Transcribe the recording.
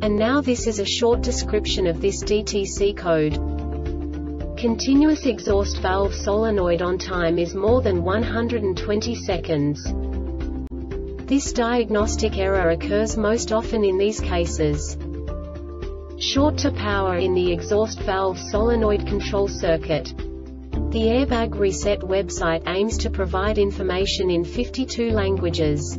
And now this is a short description of this DTC code. Continuous exhaust valve solenoid on time is more than 120 seconds. This diagnostic error occurs most often in these cases. Short to power in the exhaust valve solenoid control circuit. The Airbag Reset website aims to provide information in 52 languages.